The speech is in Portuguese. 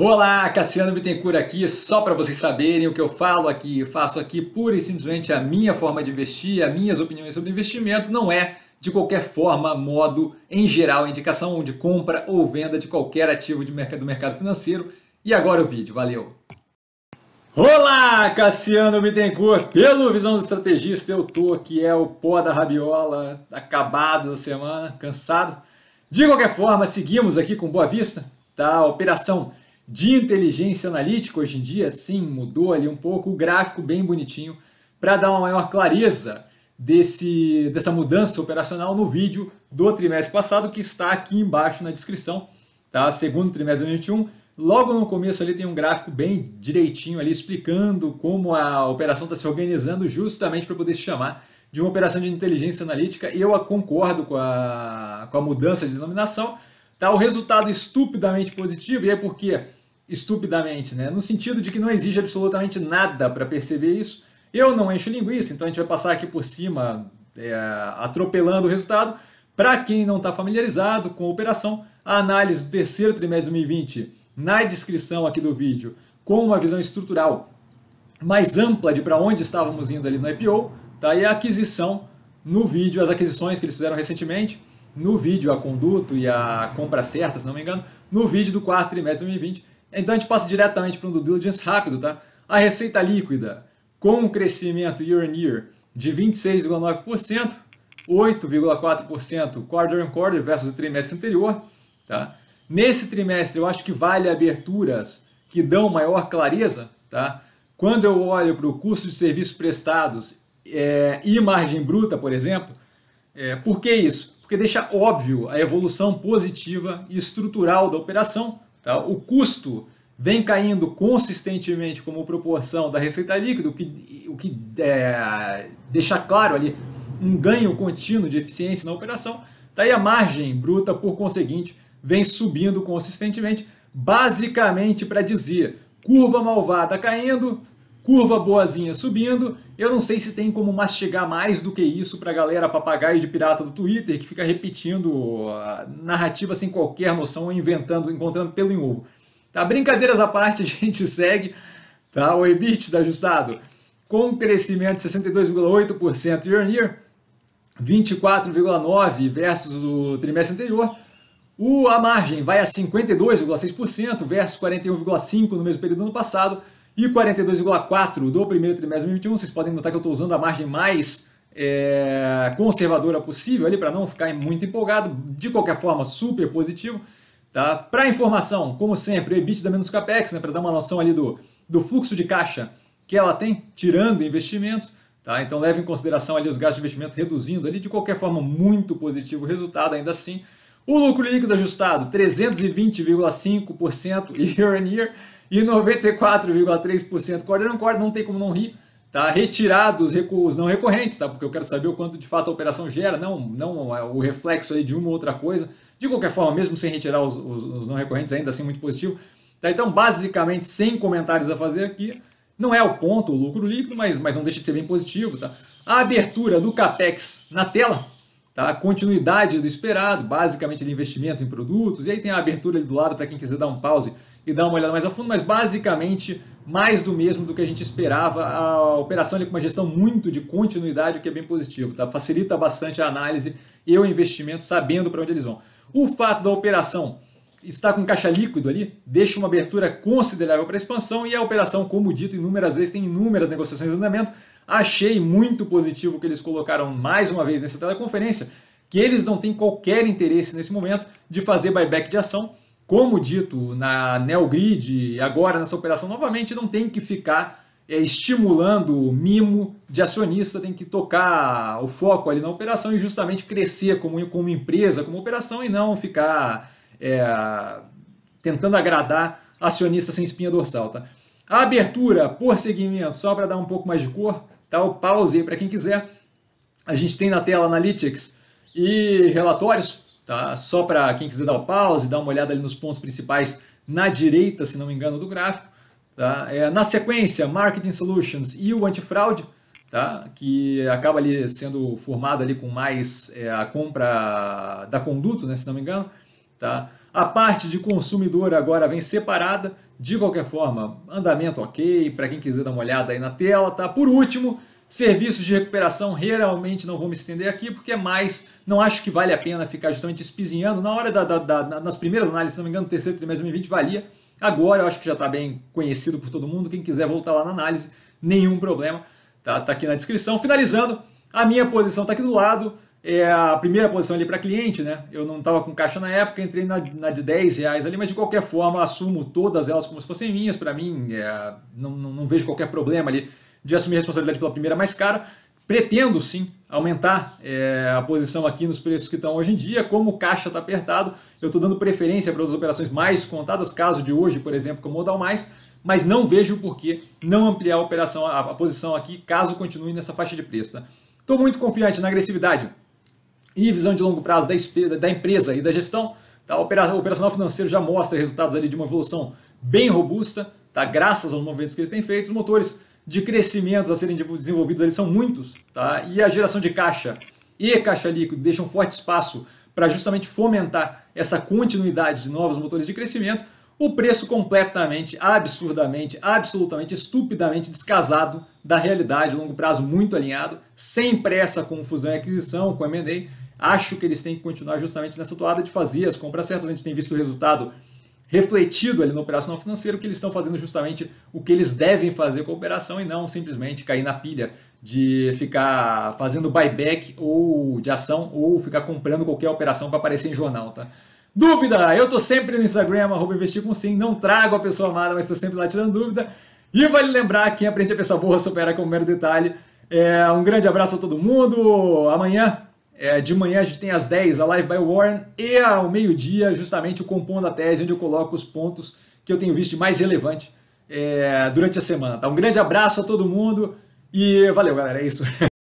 Olá, Cassiano Bittencourt aqui, só para vocês saberem o que eu falo aqui, faço aqui pura e simplesmente a minha forma de investir, as minhas opiniões sobre investimento, não é de qualquer forma, modo, em geral, indicação de compra ou venda de qualquer ativo de mercado, do mercado financeiro. E agora o vídeo, valeu! Olá, Cassiano Bittencourt, pelo Visão do Estrategista, eu tô aqui, é o pó da rabiola, acabado da semana, cansado. De qualquer forma, seguimos aqui com Boa Vista, tá? Operação de inteligência analítica hoje em dia, sim, mudou ali um pouco, o gráfico bem bonitinho, para dar uma maior clareza desse, dessa mudança operacional no vídeo do trimestre passado, que está aqui embaixo na descrição, tá? Segundo trimestre de 2021. Logo no começo ali tem um gráfico bem direitinho ali explicando como a operação está se organizando justamente para poder se chamar de uma operação de inteligência analítica. Eu concordo com a, com a mudança de denominação. Tá? O resultado estupidamente positivo, e é porque estupidamente, né? no sentido de que não exige absolutamente nada para perceber isso. Eu não encho linguiça, então a gente vai passar aqui por cima, é, atropelando o resultado. Para quem não está familiarizado com a operação, a análise do terceiro trimestre de 2020, na descrição aqui do vídeo, com uma visão estrutural mais ampla de para onde estávamos indo ali no IPO, tá? e a aquisição no vídeo, as aquisições que eles fizeram recentemente, no vídeo a conduto e a compra certa, se não me engano, no vídeo do quarto trimestre de 2020, então a gente passa diretamente para um due diligence rápido, tá? A receita líquida com um crescimento year on year de 26,9%, 8,4% quarter on quarter versus o trimestre anterior, tá? Nesse trimestre eu acho que vale aberturas que dão maior clareza, tá? Quando eu olho para o custo de serviços prestados é, e margem bruta, por exemplo, é, por que isso? Porque deixa óbvio a evolução positiva e estrutural da operação, Tá? O custo vem caindo consistentemente como proporção da receita líquida, o que, o que é, deixa claro ali um ganho contínuo de eficiência na operação. Daí a margem bruta, por conseguinte, vem subindo consistentemente, basicamente para dizer curva malvada caindo, curva boazinha subindo. Eu não sei se tem como mastigar mais do que isso para a galera papagaio de pirata do Twitter que fica repetindo a narrativa sem qualquer noção, inventando, encontrando pelo em ovo. Tá? Brincadeiras à parte, a gente segue. Tá? O EBIT ajustado com crescimento de 62,8% year on year, 24,9% versus o trimestre anterior. O, a margem vai a 52,6% versus 41,5% no mesmo período do ano passado e 42,4% do primeiro trimestre de 2021. Vocês podem notar que eu estou usando a margem mais é, conservadora possível ali para não ficar muito empolgado. De qualquer forma, super positivo. Tá? Para informação, como sempre, o EBITDA menos CAPEX, né, para dar uma noção ali do, do fluxo de caixa que ela tem, tirando investimentos. Tá? Então leve em consideração ali os gastos de investimento reduzindo ali, de qualquer forma, muito positivo o resultado ainda assim. O lucro líquido ajustado, 320,5% year on year e 94,3% quarter on quarter, não tem como não rir, tá? Retirados os não recorrentes, tá? Porque eu quero saber o quanto de fato a operação gera, não, não é o reflexo aí de uma ou outra coisa. De qualquer forma, mesmo sem retirar os, os, os não recorrentes, ainda assim muito positivo. Tá? Então, basicamente, sem comentários a fazer aqui, não é o ponto, o lucro líquido, mas, mas não deixa de ser bem positivo, tá? A abertura do CAPEX na tela, tá? continuidade do esperado, basicamente de investimento em produtos, e aí tem a abertura ali do lado para quem quiser dar um pause e dar uma olhada mais a fundo, mas basicamente mais do mesmo do que a gente esperava. A operação ali com uma gestão muito de continuidade, o que é bem positivo, tá? facilita bastante a análise e o investimento, sabendo para onde eles vão. O fato da operação estar com caixa líquido ali deixa uma abertura considerável para expansão e a operação, como dito inúmeras vezes, tem inúmeras negociações em andamento. Achei muito positivo que eles colocaram mais uma vez nessa teleconferência que eles não têm qualquer interesse nesse momento de fazer buyback de ação como dito na NeoGrid agora nessa operação novamente, não tem que ficar é, estimulando o mimo de acionista, tem que tocar o foco ali na operação e justamente crescer como, como empresa, como operação e não ficar é, tentando agradar acionista sem espinha dorsal. Tá? A abertura por segmento, só para dar um pouco mais de cor, tá? o pause para quem quiser. A gente tem na tela Analytics e relatórios, Tá? Só para quem quiser dar o pause, dar uma olhada ali nos pontos principais na direita, se não me engano, do gráfico. Tá? É, na sequência, Marketing Solutions e o antifraude, tá? que acaba ali sendo formado ali com mais é, a compra da conduto, né, se não me engano. Tá? A parte de consumidor agora vem separada. De qualquer forma, andamento ok, para quem quiser dar uma olhada aí na tela, tá? Por último, serviços de recuperação, realmente não vou me estender aqui, porque é mais, não acho que vale a pena ficar justamente espizinhando. Na hora da, da, da nas primeiras análises, se não me engano, no terceiro trimestre de 2020 valia. Agora eu acho que já está bem conhecido por todo mundo. Quem quiser voltar lá na análise, nenhum problema. Tá, tá aqui na descrição. Finalizando, a minha posição está aqui do lado é a primeira posição ali para cliente, né? Eu não estava com caixa na época, entrei na, na, de 10 reais ali, mas de qualquer forma assumo todas elas como se fossem minhas. Para mim, é, não, não, não, vejo qualquer problema ali de assumir a responsabilidade pela primeira mais cara. Pretendo sim aumentar é, a posição aqui nos preços que estão hoje em dia. Como o caixa está apertado, eu estou dando preferência para as operações mais contadas, caso de hoje, por exemplo, como o Modal Mais, mas não vejo por que não ampliar a operação, a, a posição aqui, caso continue nessa faixa de preço. Estou tá? muito confiante na agressividade e visão de longo prazo da empresa e da gestão. Tá? O operacional financeiro já mostra resultados ali de uma evolução bem robusta, tá? graças aos movimentos que eles têm feito. Os motores de crescimento a serem desenvolvidos ali são muitos, tá? e a geração de caixa e caixa líquido deixam forte espaço para justamente fomentar essa continuidade de novos motores de crescimento. O preço completamente, absurdamente, absolutamente, estupidamente descasado da realidade, longo prazo muito alinhado, sem pressa com fusão e aquisição, com M&A, Acho que eles têm que continuar justamente nessa toada de fazer as compras certas. A gente tem visto o resultado refletido ali no operacional financeiro que eles estão fazendo justamente o que eles devem fazer com a operação e não simplesmente cair na pilha de ficar fazendo buyback ou de ação ou ficar comprando qualquer operação para aparecer em jornal, tá? Dúvida? Eu tô sempre no Instagram, arroba investir com sim, não trago a pessoa amada, mas estou sempre lá tirando dúvida. E vale lembrar, quem aprende a pensar boa supera com um mero detalhe. É, um grande abraço a todo mundo. Amanhã é, de manhã a gente tem às 10 a Live by Warren e ao meio-dia justamente o Compondo a Tese, onde eu coloco os pontos que eu tenho visto de mais relevante é, durante a semana. Tá? Um grande abraço a todo mundo e valeu, galera. É isso.